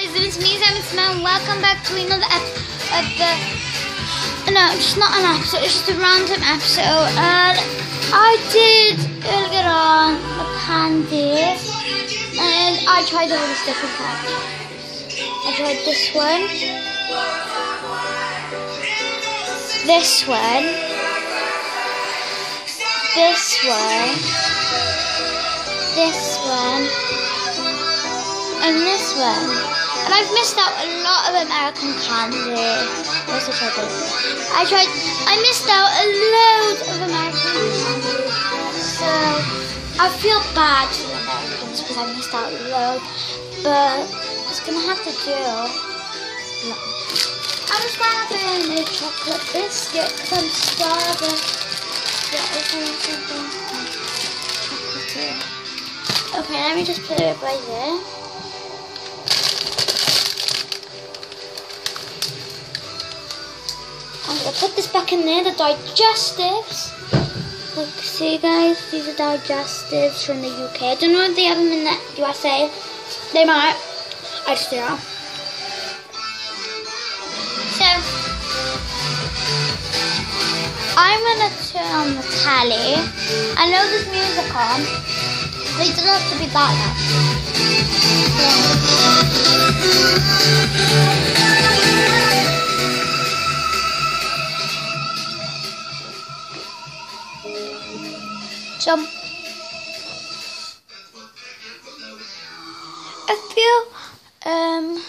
guys, it's me, Simon Simone. Welcome back to another episode of the. No, it's not an episode, it's just a random episode. And I did earlier on a candy, and I tried all these different candies. I tried this one, this one, this one, this one and this one. And I've missed out a lot of American candy. I tried this. I tried, I missed out a load of American candy. So I feel bad for the Americans because I missed out a load. But it's gonna have to do. I'm just gonna grabbing a chocolate biscuit because I'm starving. Okay, let me just put it right there. I'll put this back in there, the digestives. Look, see guys, these are digestives from the UK. I don't know if they have them in the USA. They might. I just don't know. So, I'm gonna turn on the tally. I know there's music on, but it doesn't have to be that loud. Some a few um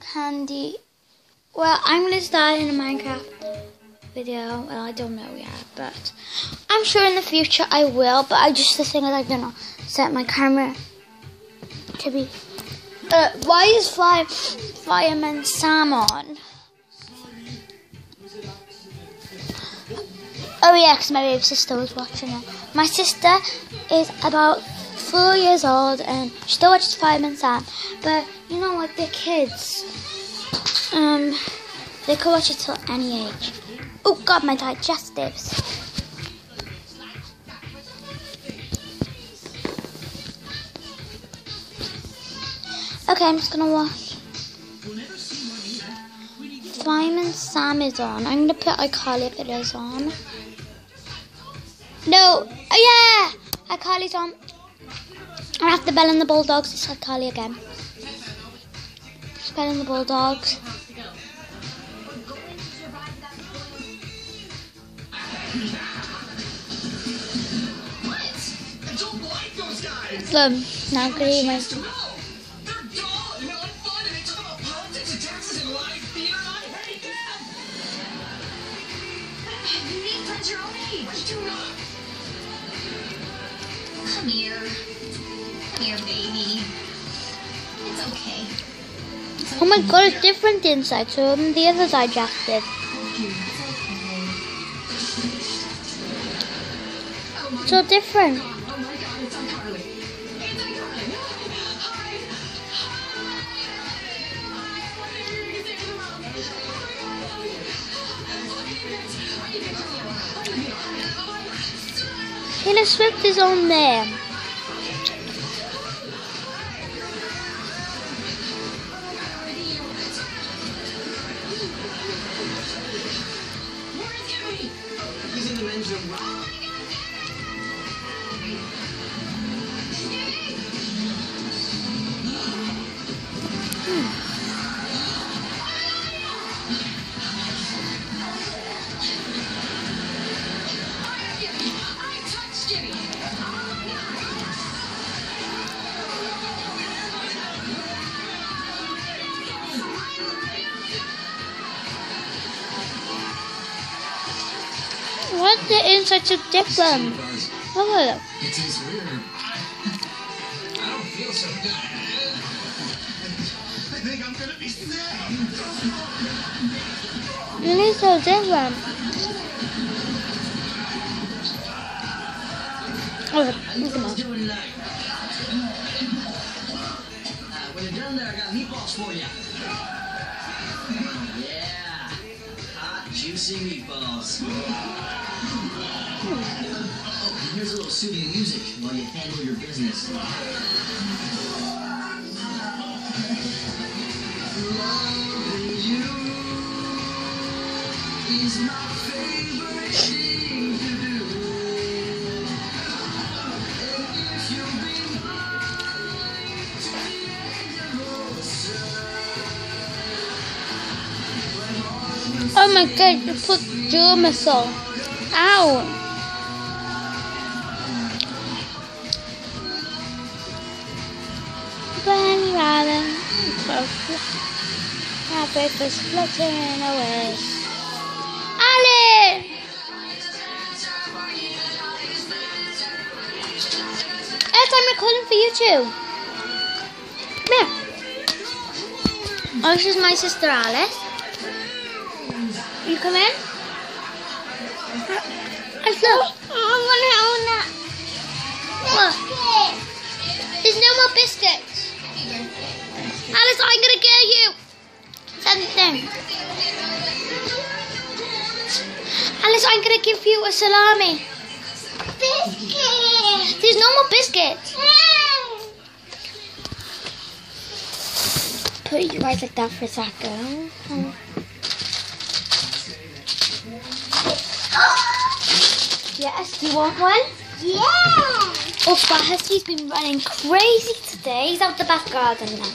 candy. Well I'm gonna start in a Minecraft video. Well I don't know yet but I'm sure in the future I will but I just the thing is I'm gonna set my camera to be uh, why is fire fireman Sam on Oh yeah, because my baby sister was watching it. My sister is about four years old and she still watches Fireman Sam. But you know what, they're kids. Um, they can watch it till any age. Oh god, my digestives. Okay, I'm just gonna watch. Fireman Sam is on. I'm gonna put iCarly videos on. No. Oh, yeah. iCarly's on. I have the Bella and the Bulldogs. It's like Carly again. Bella and the Bulldogs. Um, now green. Here. Here, baby. It's okay. It's okay. Oh my god, it's different inside, so the other side, digestive. So different. Taylor Swift is on there. Inside so different? Look at it. Tastes weird. I don't feel so good. I think I'm gonna be sick. It is so different. Okay, come on. doing tonight? Uh, when you're done there, I got meatballs for you. Juicy meatballs. Oh, here's a little soothing music while you handle your business. Oh my god, you put your missile. Ow. Bunny Robin, my paper's fluttering away. Ali! Yes, I'm recording for you too. Come here. Oh, this is my sister Alice. You come in? I look. I want to own that. Look. There's no more biscuits. Alice, I'm gonna kill you. Something. Alice, I'm gonna give you a salami. Biscuit. There's no more biscuits. Put your eyes like that for a second. Yes, do you want one? Yeah. Oh, Bahasti's been running crazy today. He's out the back garden now.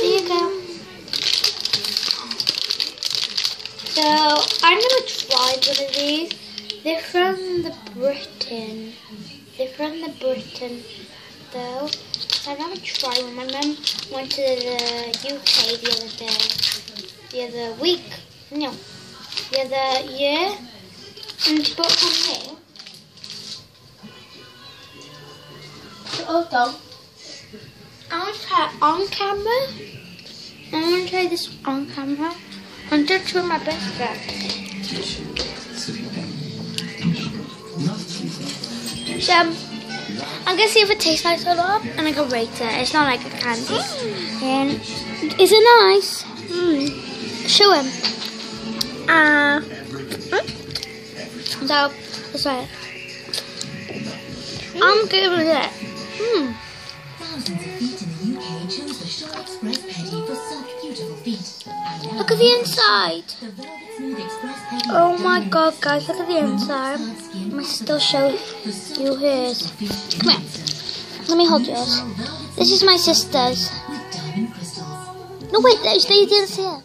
There you go. So, I'm going to try one of these. They're from the Britain. They're from the Britain, though. I'm going to try one. My mum went to the UK the other day the other week. No, the other year. And she bought some here. So also, I want to try it on camera. I want to try this on camera. I'm just try my best friend. So, I'm gonna see if it tastes or not, and I can rate it. It's not like a candy. And is it nice? Mm. Show him. Uh, so, let's try it. I'm good with it. Hmm. Feet feet. Look at the inside. Oh my god, guys, look at the inside. I still show you his. Come here. Let me hold yours. This is my sister's. No, wait, they didn't see it.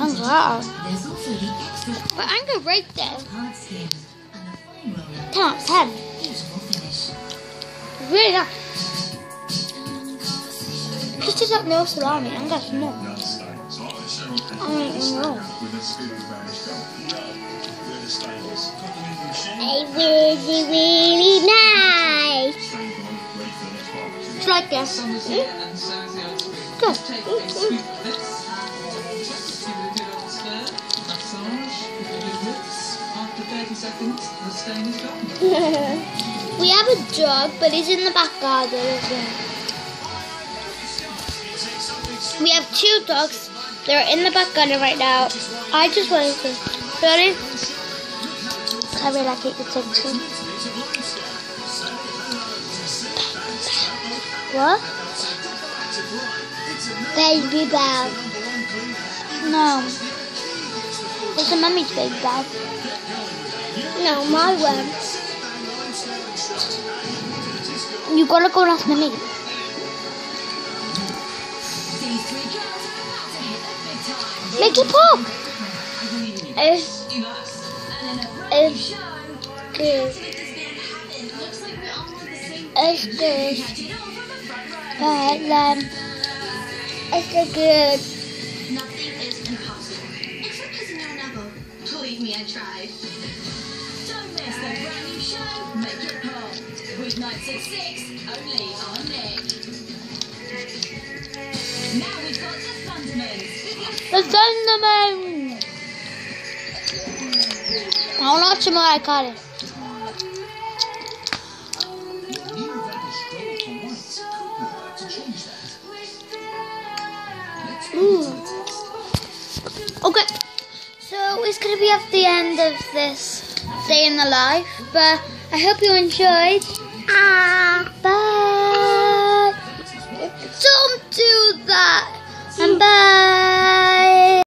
Oh, wow. But I'm gonna this. 10 out of 10. Beautiful. Really nice. Just as like no salami, I'm gonna small. I don't know. It's really, really nice. It's like this. Mm. Good. we have a dog, but he's in the back garden. he? We have two dogs. They're in the back garden right now. I just wanted to. Ready? I really like it. It's action. What? Babybel. No. It's a mummy's Babybel. No, my one. You gotta go and ask mummy. Time. Make It Pop. It's, And um, in a brand it's show, good. this been happened. Looks like we're all on the same It's good. Catch it all from the front row. But it's so good. Nothing is impossible. Except kissing your knuckle. Believe me, I tried. Don't miss the brand new show, Make It Pop. Weeknights at 6, only on Nick. Now we've got the Thundermans. The Thunderman. I'll not tomorrow, I got it. Ooh. Okay, so it's going to be at the end of this day in the life, but I hope you enjoyed. Ah, bye. Don't do that. Mm. Bye.